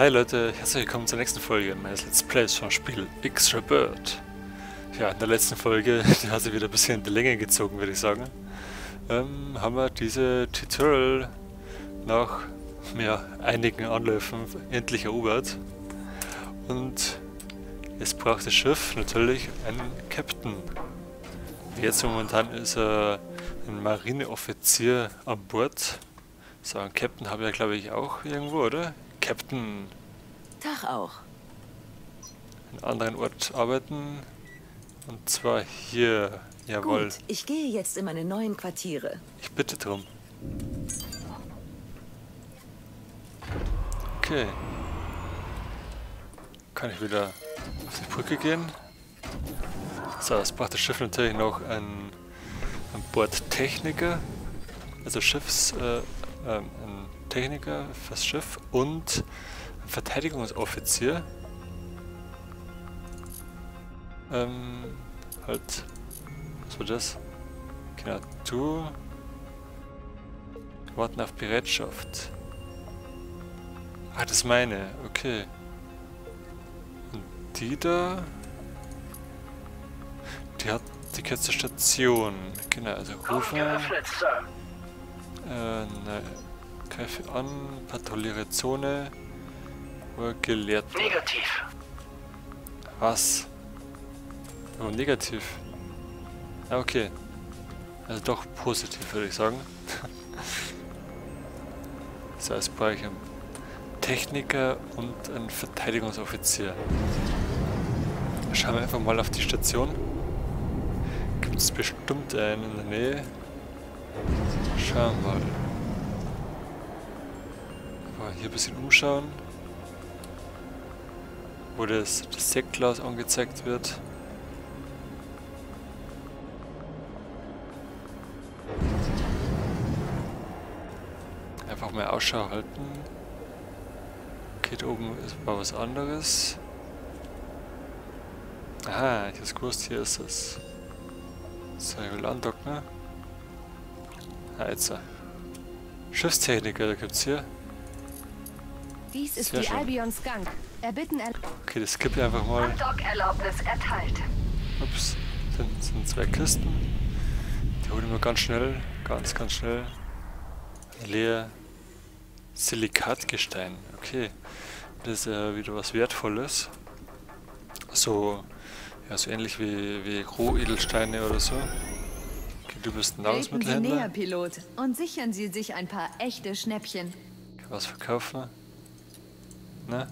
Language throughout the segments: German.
Hi Leute, herzlich willkommen zur nächsten Folge meines Let's Plays vom Spiel X-Rebirth. Ja, in der letzten Folge, die hat sich wieder ein bisschen in die Länge gezogen, würde ich sagen, ähm, haben wir diese Tutorial nach ja, einigen Anläufen endlich erobert. Und jetzt braucht das Schiff natürlich einen Captain. Jetzt momentan ist er ein Marineoffizier an Bord. So, einen Captain habe ich ja glaube ich auch irgendwo, oder? Captain. Tag auch. Einen anderen Ort arbeiten. Und zwar hier. Jawohl. Gut, ich gehe jetzt in meine neuen Quartiere. Ich bitte drum. Okay. Kann ich wieder auf die Brücke gehen. So, es braucht das Schiff natürlich noch einen, einen Bordtechniker. Also Schiffs... Äh, ähm, Techniker fürs Schiff und Verteidigungsoffizier. Ähm, halt, was war das? Genau, du warten auf Bereitschaft. Ah, das ist meine, okay. Und die da, die hat die kürze Station. Genau, also rufen. Äh, ne. Greife an, patrouilliere Zone. Oder gelehrt. Negativ. Was? Oh, negativ. Ja, okay. Also doch positiv, würde ich sagen. so, jetzt brauche ich einen Techniker und einen Verteidigungsoffizier. Schauen wir einfach mal auf die Station. Gibt es bestimmt einen in der Nähe. Schauen wir mal. Hier ein bisschen umschauen. Wo das, das Sektglas angezeigt wird. Einfach mal Ausschau halten. Okay, da oben war was anderes. Aha, ich hab's hier ist es. So, ich will andocken? Ah, jetzt. Schiffstechniker, da gibt's hier. Dies ist Sehr die schön. Albion Skunk. Erbitten er Okay, das skippe ich einfach mal. Dock-Erlaubnis erteilt. Ups, sind, sind zwei Kisten. Die holen wir ganz schnell, ganz, ganz schnell. Leer Silikatgestein. Okay, das ist ja wieder was Wertvolles. So, ja, so ähnlich wie, wie Rohedelsteine oder so. Okay, du bist ein Treten Sie näher, Nahrungsmittelhändler. Pilot, und sichern Sie sich ein paar echte Schnäppchen. Was verkaufen? Ne?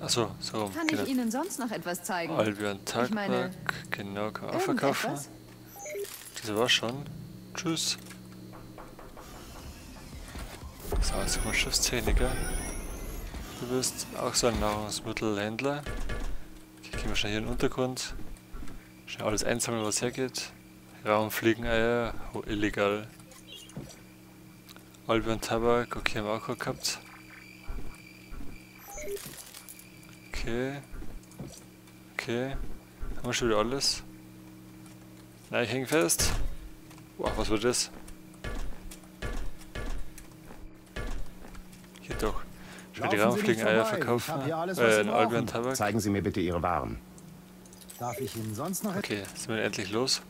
Achso, so. Kann genau. ich Ihnen sonst noch etwas zeigen? Albion Tagwerk, meine, genau, kann man auch verkaufen. Das war schon. Tschüss. So, jetzt kommen wir Schiffstechniker. Du bist auch so ein Nahrungsmittelhändler. Okay, gehen wir schnell hier in den Untergrund. Schnell alles einsammeln, was hergeht. Raumfliegeneier, oh, illegal. Albion Tabak, okay, haben wir auch gerade gehabt. Okay. Okay. Haben wir schon wieder alles? Nein, ich häng fest. Wow, was war das? Hier doch. Die Laufen Sie nicht Raumfliegeneier. Ich verkaufen. Äh, in. Albion Tabak. Zeigen Sie mir bitte Ihre Waren. Darf ich Ihnen sonst noch? Okay, jetzt sind wir endlich los.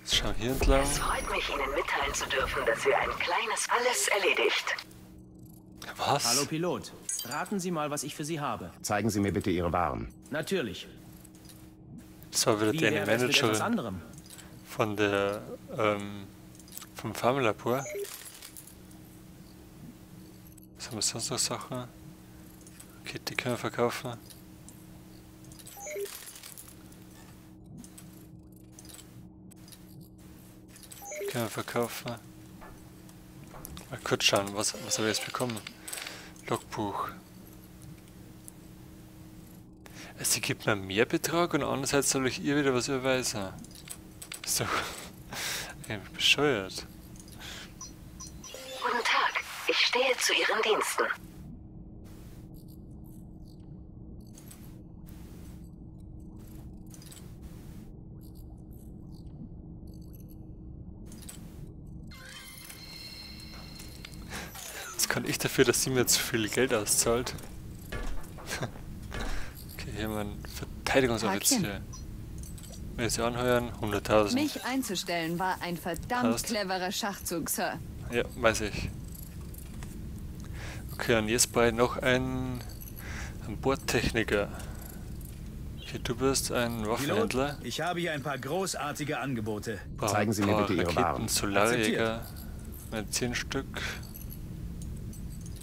Jetzt schauen wir hier entlang. Es freut mich, Ihnen mitteilen zu dürfen, dass wir ein kleines Alles erledigt. Was? Hallo Pilot. Raten Sie mal, was ich für Sie habe. Zeigen Sie mir bitte Ihre Waren. Natürlich. Das war wieder Wie die eine Managerin anderem? von der, ähm, vom Farmlabor. Was haben wir sonst noch Sachen? Okay, die können wir verkaufen. Können wir verkaufen. Mal kurz schauen, was, was habe ich jetzt bekommen? Logbuch. Also sie gibt mir mehr Betrag und andererseits soll ich ihr wieder was überweisen. Doch eigentlich bescheuert. Guten Tag, ich stehe zu Ihren Diensten. Ich dafür, dass sie mir zu viel Geld auszahlt? okay, hier haben wir einen Verteidigungsoffizier. Wenn wir sie anheuern, 100.000. Mich einzustellen war ein verdammt Passt. cleverer Schachzug, Sir. Ja, weiß ich. Okay, und jetzt bei noch ein, ein Bordtechniker. Hier, du bist ein Waffenhändler. Ich habe hier ein paar großartige Angebote. Brauchen Zeigen Sie mir bitte Ihre Raketen, Waren. Solarjäger. Mit 10 Stück.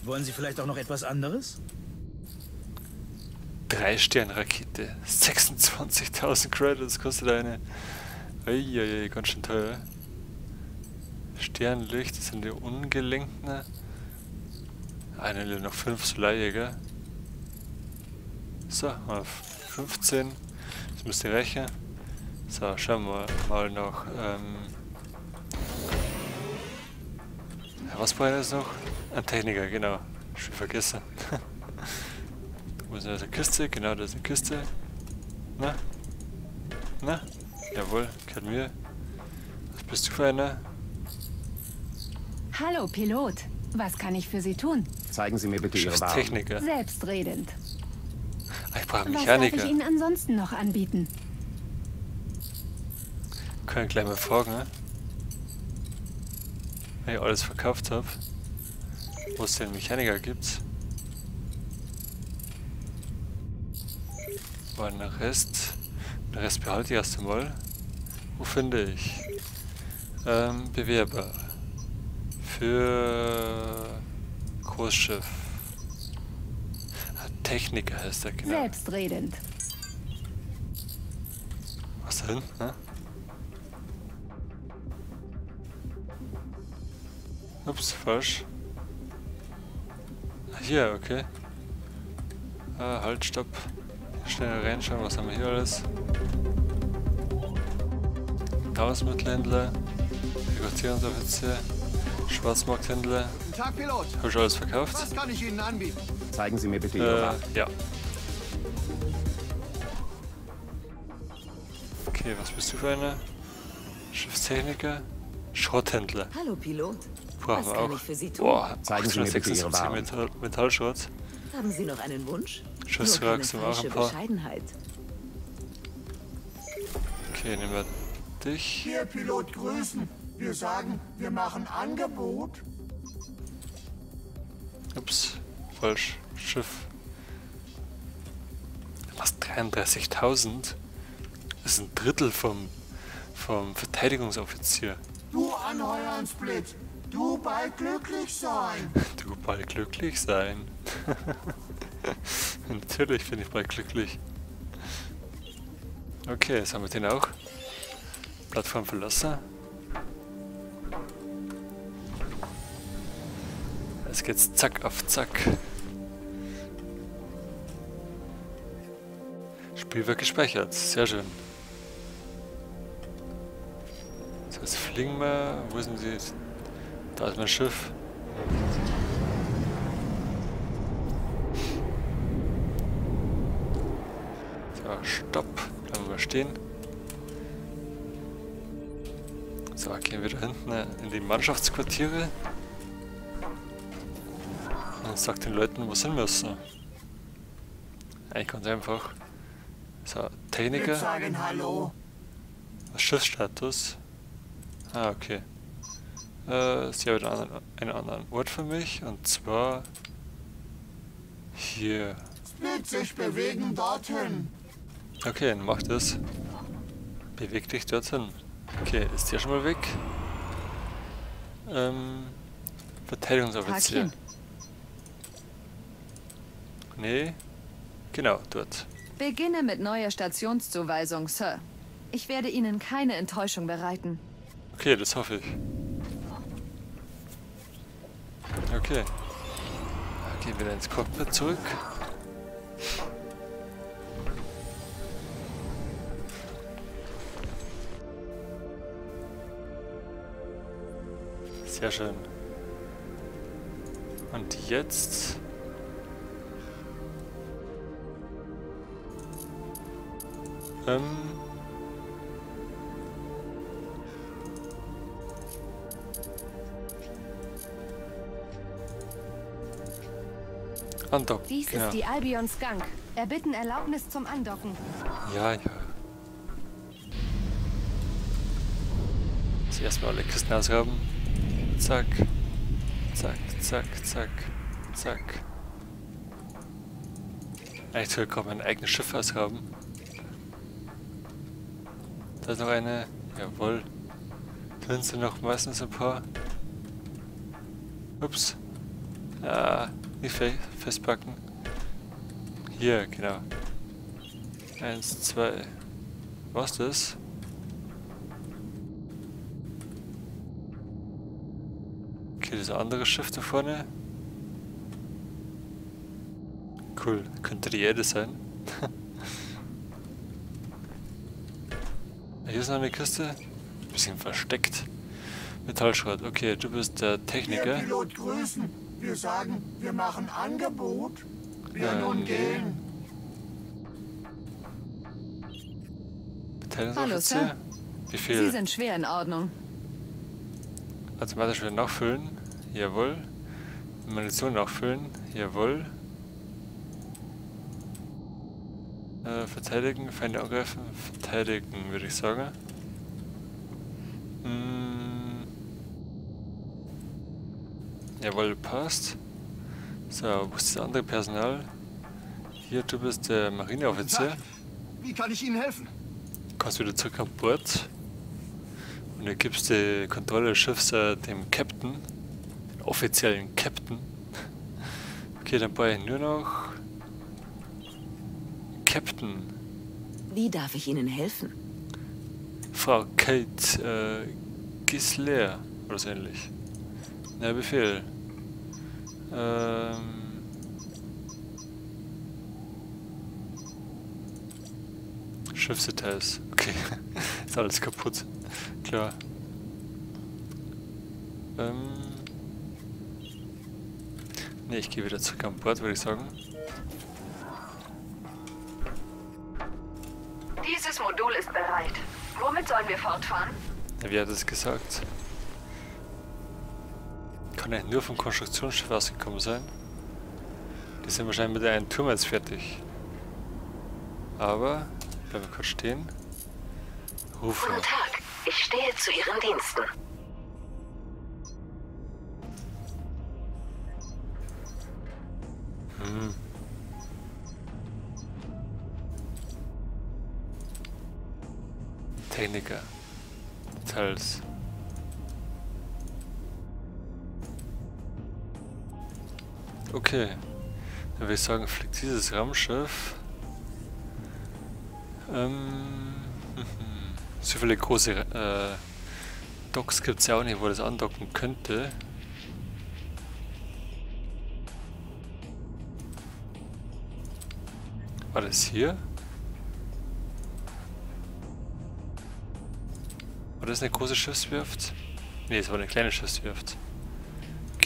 Wollen Sie vielleicht auch noch etwas anderes? Drei Sternrakete. 26.000 Credits kostet eine. Eieiei, ganz schön teuer. Sternlicht, das sind die ungelenkten. Eine noch 5 Solarjäger. So, auf 15. Das müsste reichen. So, schauen wir mal noch. Ähm was brauche ich jetzt noch? Ein Techniker, genau. Schon vergessen. Wo ist denn eine Kiste? Genau, da ist eine Kiste. Na? Na? Jawohl, gehört mir. Was bist du für einer? Hallo, Pilot. Was kann ich für Sie tun? Zeigen Sie mir bitte Ihre Waren. Schiffstechniker. Selbstredend. Ah, ich brauche einen Was darf ich Mechaniker. Ihnen ansonsten noch anbieten? Können gleich mal fragen, ne? Wenn ich alles verkauft habe. Wo es den Mechaniker gibt. Aber den Rest. Den Rest behalte ich erst einmal. Wo finde ich? Ähm, Bewerber. Für Großschiff. Ah, Techniker heißt er, genau. Selbstredend. Was hinten, ne? Ups, falsch. Ah, Hier, okay. Ah, halt, stopp. Schnell reinschauen, was haben wir hier alles? Tausendmittelhändler, Rekrutierungsoffizier, Schwarzmarkthändler. Guten Tag, Pilot. Hab ich alles verkauft? Was kann ich Ihnen anbieten? Zeigen Sie mir bitte Ihre Äh, ja. Okay, was bist du für einer? Schiffstechniker? Schrotthändler. Hallo, Pilot. Kann auch. ich für Sie tun? Boah, Zeigen Sie mir bitte Ihre 876 Waren. Metall, Metallschrott. Haben Sie noch einen Wunsch? Schusswrack Nur sind auch ein paar. Bescheidenheit. Okay, nehmen wir dich. Hier, Pilot, grüßen. Wir sagen, wir machen Angebot. Ups, falsch. Schiff. Was? 33.000? Das ist ein Drittel vom, vom Verteidigungsoffizier. Du anheuern, Split. Du bald glücklich sein. Du bald glücklich sein. Natürlich bin ich bald glücklich. Okay, jetzt haben wir den auch. Plattform verlassen. Jetzt geht's zack auf zack. Spiel wird gespeichert. Sehr schön. So, jetzt fliegen wir. Wo sind sie? Da ist mein Schiff. So, stopp. Bleiben wir mal stehen. So, gehen wir da hinten äh, in die Mannschaftsquartiere. Und sagt den Leuten, wo sind wir müssen. Eigentlich ganz einfach. So, Techniker. sagen Hallo. Schiffsstatus. Ah, okay. Äh, sie haben einen anderen, einen anderen Ort für mich und zwar hier. Split sich bewegen dorthin. Okay, dann mach das. Beweg dich dorthin. Okay, ist der schon mal weg? Ähm, Verteidigungsoffizier. Nee, genau, dort. Beginne mit neuer Stationszuweisung, Sir. Ich werde Ihnen keine Enttäuschung bereiten. Okay, das hoffe ich. Okay. Gehen wir dann ins Cockpit zurück. Sehr schön. Und jetzt... Ähm... Andocken, Dies genau. ist die Albion Skunk. Erbitten Erlaubnis zum Andocken. Ja, ja. Jetzt erstmal alle Kisten ausgraben. Zack. Zack, zack, zack, zack. Eigentlich soll ich gerade mein eigenes Schiff ausgraben. Da ist noch eine. Jawohl. Da sind noch meistens ein paar. Ups. Ah, nicht fe festpacken. Hier, genau. Eins, zwei. Was das? Okay, das andere Schiff da vorne. Cool, könnte die Erde sein. Hier ist noch eine Kiste. Bisschen versteckt. Metallschrott. Okay, du bist der Der Techniker. Pilot grüßen. Wir sagen, wir machen Angebot. Wir Ja, nun gehen. Hallo, Wie Sie viel? sind schwer in Ordnung. Automatisch wieder nachfüllen. Jawohl. Munition nachfüllen. Jawohl. Äh, verteidigen, Feinde angreifen, verteidigen, würde ich sagen. Mm. Jawohl, passt. So, wo ist das andere Personal? Hier, du bist der Marineoffizier. Wie kann ich Ihnen helfen? Kommst wieder zurück an Bord. Und du gibst die Kontrolle des Schiffs äh, dem Captain. Den offiziellen Captain. Okay, dann brauche ich nur noch... Captain. Wie darf ich Ihnen helfen? Frau Kate äh, Gisler oder so ähnlich. Na, Befehl. Ähm. Schiffsdetails. Okay. Ist alles kaputt. Klar. Ähm. Ne, ich gehe wieder zurück an Bord, würde ich sagen. Dieses Modul ist bereit. Womit sollen wir fortfahren? Ja, Wie hat es gesagt? Kann eigentlich nur vom Konstruktionsschiff ausgekommen sein. Die sind wahrscheinlich mit einem Turm jetzt fertig. Aber, bleiben wir kurz stehen. Rufe. Guten Tag. Ich stehe zu Ihren Diensten. Techniker. Details. Okay. Dann würde ich sagen, fliegt dieses Raumschiff. Ähm. So viele große äh, Docks gibt es ja auch nicht, wo das andocken könnte. War das hier? War das eine große Schiffswerft? Ne, es war eine kleine Schiffswerft.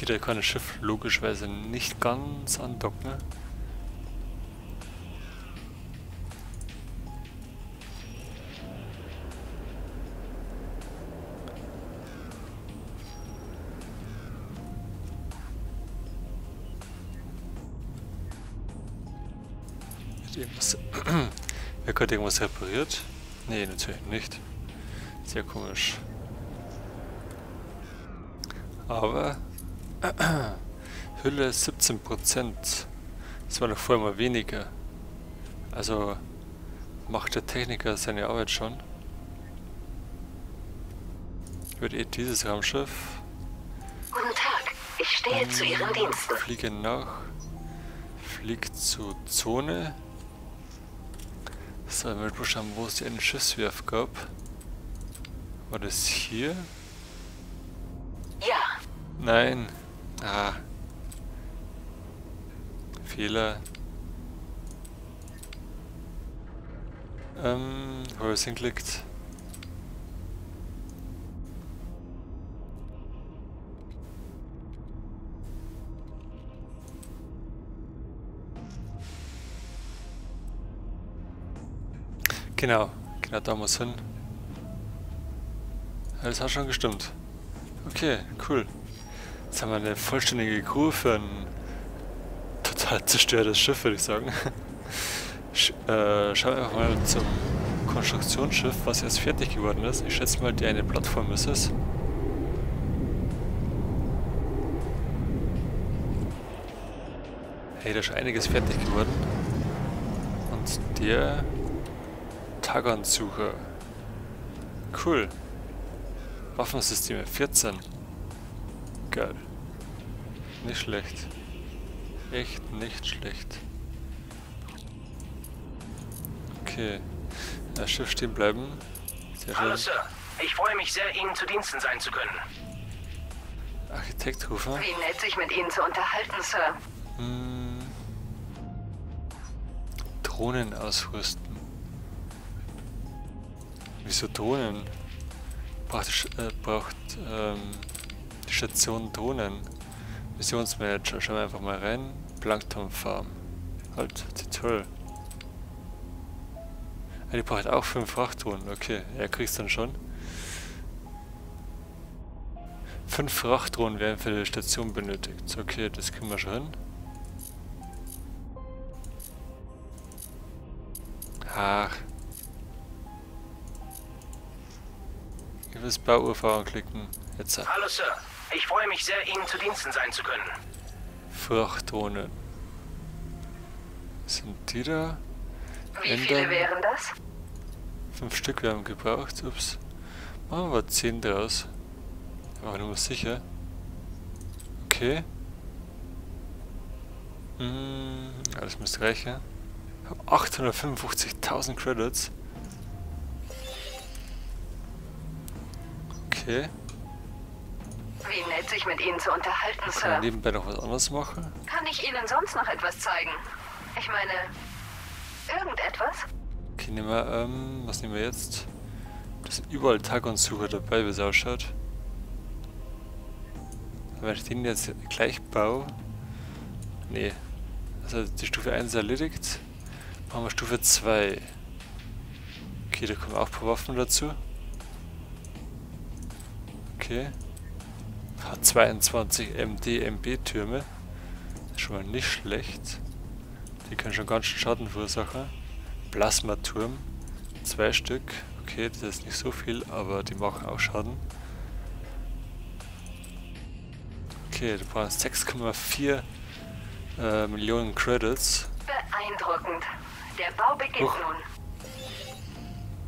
Da kann das Schiff logischerweise nicht ganz andocken. Irgendwas. Wer hat irgendwas repariert? Nee, natürlich nicht. Sehr komisch. Aber Hülle 17%. Das war noch vorher mal weniger. Also macht der Techniker seine Arbeit schon. Wird eh dieses Raumschiff. Guten Tag. Ich stehe zu Ihren Diensten. Fliege nach. Fliegt zur Zone. So, wir schauen, wo es die eine Schiffswerft gab. War das hier? Ja. Nein. Ah. Fehler. Ähm, wo es hinklickt. Genau, genau da muss hin. Das hat schon gestimmt. Okay, cool. Jetzt haben wir eine vollständige Crew für ein total zerstörtes Schiff, würde ich sagen. Sch äh, schauen wir einfach mal zum Konstruktionsschiff, was jetzt fertig geworden ist. Ich schätze mal, die eine Plattform ist es. Hey, da ist einiges fertig geworden. Und der Tagon-Sucher. Cool. Waffensysteme 14. Geil. Nicht schlecht. Echt nicht schlecht. Okay. Das Schiff stehen bleiben. Sehr Hallo, schön. Sir. Ich freue mich sehr, Ihnen zu Diensten sein zu können. Architekt rufen. Wie nett, sich mit Ihnen zu unterhalten, Sir. Hm. Drohnen ausrüsten. Wieso Drohnen? Braucht, äh, braucht ähm, Station Drohnen. Missionsmanager, schauen wir einfach mal rein. Plankton Farm. Halt, Tutorial. Ah, die braucht auch fünf Frachtdrohnen. Okay, er kriegt's dann schon. Fünf Frachtdrohnen werden für die Station benötigt. Okay, das kriegen wir schon hin. Ach. Ich will das Bauufer anklicken. Jetzt Hallo, Sir. Ich freue mich sehr, Ihnen zu Diensten sein zu können. Frachtdrohnen. Sind die da? Wie Ändern. viele wären das? Fünf Stück wir haben gebraucht. Ups. Machen wir zehn draus. Aber nur mal sicher. Okay. Hm, ja, das müsste reichen. Ich habe 855.000 Credits. Okay. Sich mit Ihnen zu unterhalten, Kann Sir. ich nebenbei noch was anderes machen? Kann ich Ihnen sonst noch etwas zeigen? Ich meine, irgendetwas? Okay, nehmen wir, ähm, was nehmen wir jetzt? Da sind überall Tagon-Sucher dabei, wie es ausschaut. Wenn ich den jetzt gleich baue. Nee. Also die Stufe 1 ist erledigt. Machen wir Stufe 2. Okay, da kommen auch ein paar Waffen dazu. Okay. Hat 22 MD, MB-Türme. Ist schon mal nicht schlecht. Die können schon ganz schön Schaden verursachen. Plasmaturm. Zwei Stück. Okay, das ist nicht so viel, aber die machen auch Schaden. Okay, du brauchst 6,4 äh, Millionen Credits. Beeindruckend. Der Bau beginnt Huch. nun.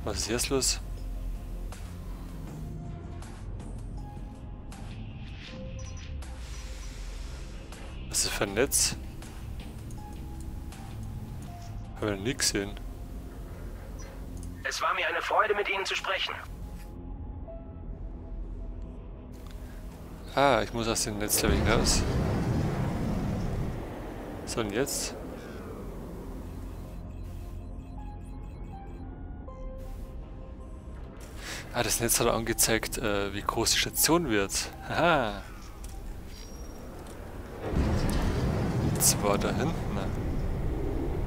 Was ist jetzt los? Ist das für ein Netz? Hab ich noch nie gesehen. Es war mir eine Freude, mit Ihnen zu sprechen. Ah, ich muss aus dem Netz glaube ich raus. So, und jetzt? Ah, das Netz hat angezeigt, äh, wie groß die Station wird. Haha. Zwar da hinten.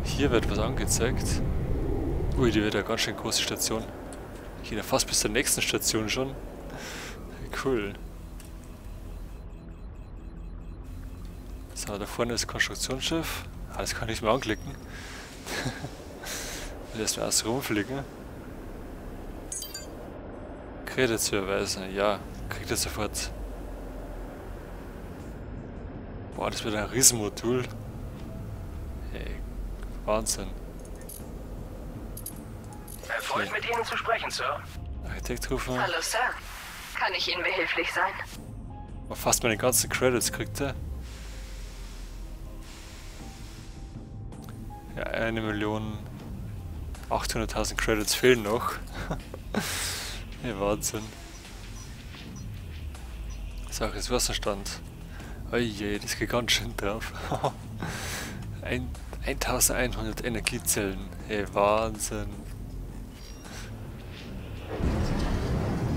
Hier wird was angezeigt. Ui, die wird ja ganz schön große Station. Gehe ja fast bis zur nächsten Station schon. Cool. So, da vorne ist das Konstruktionsschiff. Ah, das kann ich mir anklicken. Erst mal erst rumfliegen. Kredit zu erweisen. Ja, kriegt er sofort. Boah, das wird ein Riesenmodul. Hey, Wahnsinn. Erfreut, mit Ihnen zu sprechen, Sir. Architekt rufen. Hallo, Sir. Kann ich Ihnen behilflich sein? Oh, Fast meine ganzen Credits kriegt er. Ja, eine Million 800.000 Credits fehlen noch. ja, Wahnsinn. So, jetzt Wasserstand. Oh je, das geht ganz schön drauf. Ein, 1100 Energiezellen. Hey, Wahnsinn.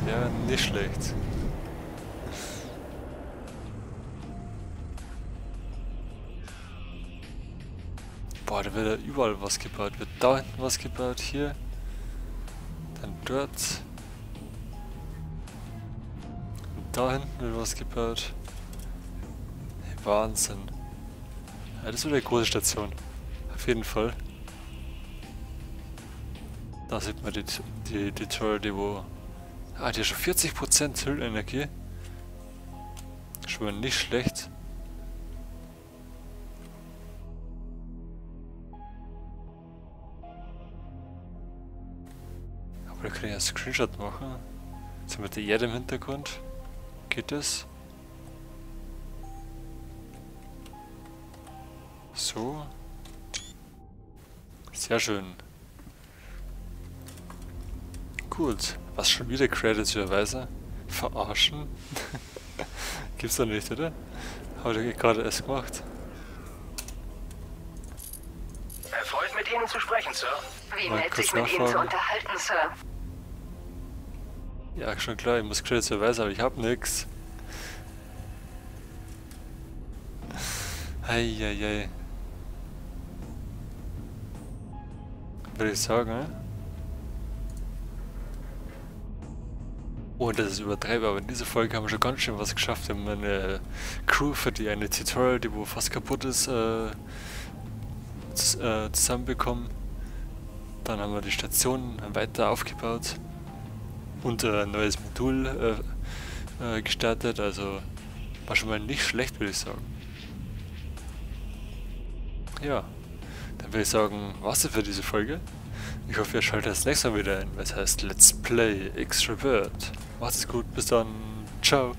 Ja, nicht schlecht. Boah, da wird ja überall was gebaut. Wird da hinten was gebaut, hier. Dann dort. Und da hinten wird was gebaut. Wahnsinn. Ja, das wird eine große Station. Auf jeden Fall. Da sieht man die, die, die Turret, die wo... Ah, die hat schon 40% Hüllenergie. Schon mal nicht schlecht. Aber da kann ich einen Screenshot machen. Jetzt mit der Erde im Hintergrund. Geht das? So. Sehr schön. Gut. Was schon wieder Credits überweise? Verarschen? Gibt's doch nicht, oder? Hab ich gerade erst gemacht. Erfreut mit Ihnen zu sprechen, Sir. Wie Mal nett, sich mit Ihnen zu unterhalten, Sir. Ja, schon klar, ich muss Credits überweisen, aber ich hab nix. Eieiei. Würde ich sagen, ne? Oh, das ist übertreibend, aber in dieser Folge haben wir schon ganz schön was geschafft. Wir haben eine Crew für die eine Tutorial, die wo fast kaputt ist, äh, äh, zusammenbekommen. Dann haben wir die Station weiter aufgebaut und äh, ein neues Modul äh, äh, gestartet. Also war schon mal nicht schlecht, würde ich sagen. Ja, dann würde ich sagen, was für diese Folge. Ich hoffe, ihr schaltet das nächste Mal wieder ein, weil es heißt Let's Play Extra Bird. Macht's gut, bis dann. Ciao.